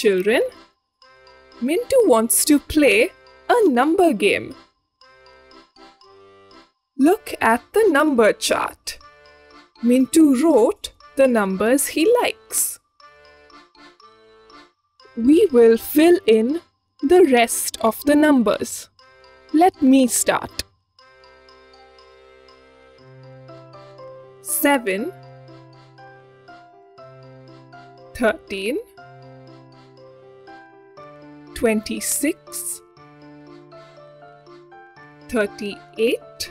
children. Mintu wants to play a number game. Look at the number chart. Mintu wrote the numbers he likes. We will fill in the rest of the numbers. Let me start. 7 13 26 38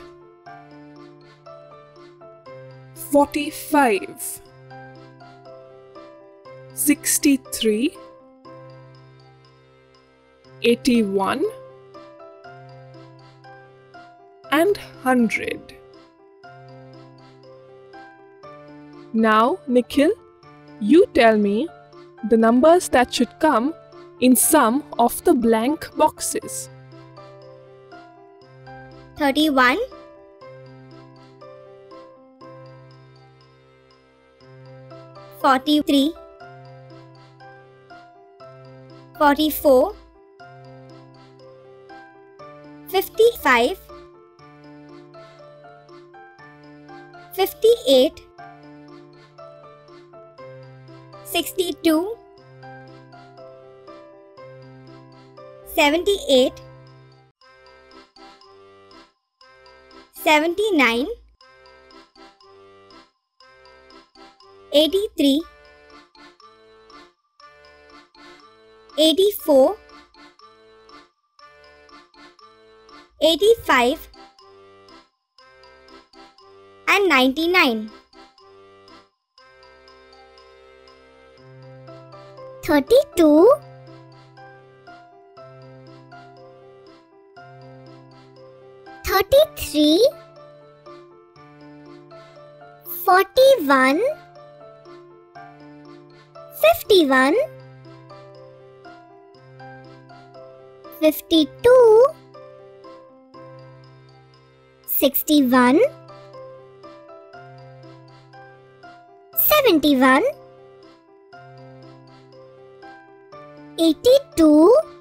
45 63 81 and 100 Now, Nikhil, you tell me the numbers that should come in some of the blank boxes. 31 43 44 55 58 62 78 79 83 84 85 and 99 32 33 41 51 52 61 71 82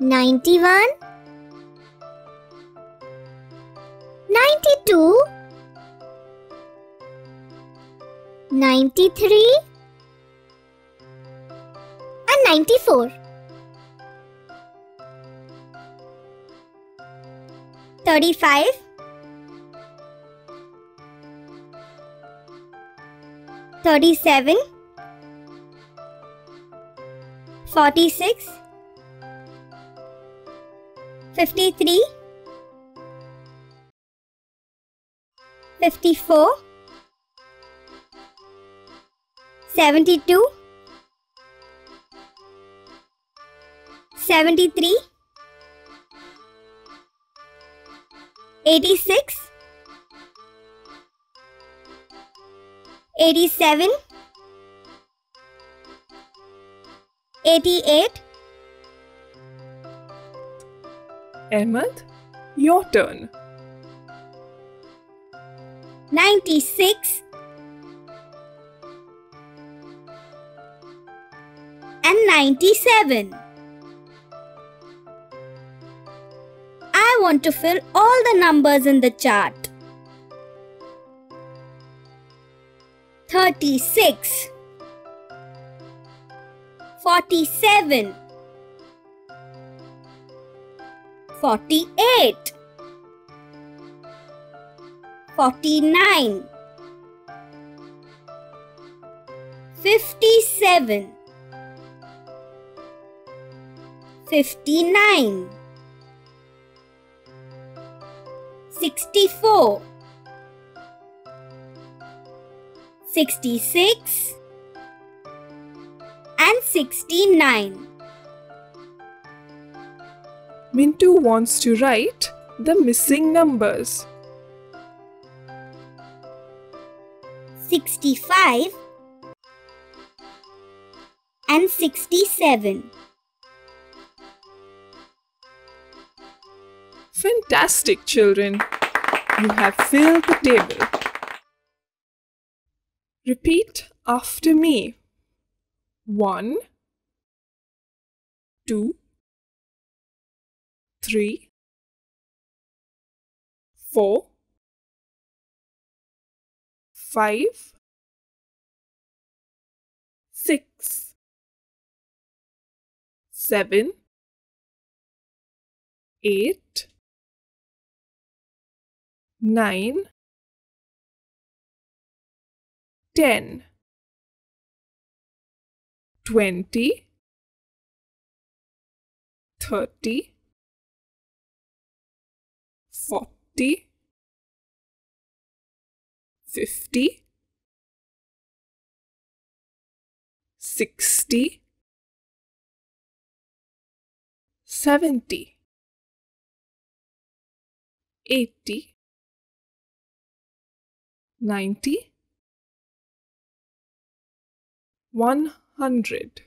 91 92 93 and 94 35 37 46 53 54 72 73 86 87 88 Ahmed, your turn. 96 and 97 I want to fill all the numbers in the chart. 36 47 48 49 57 59 64 66 and 69 Mintu wants to write the missing numbers. 65 and 67 Fantastic, children! You have filled the table. Repeat after me. One, two, three, four, five, six, seven, eight, nine, ten, twenty, thirty, forty, fifty, sixty, seventy, eighty, ninety, one hundred.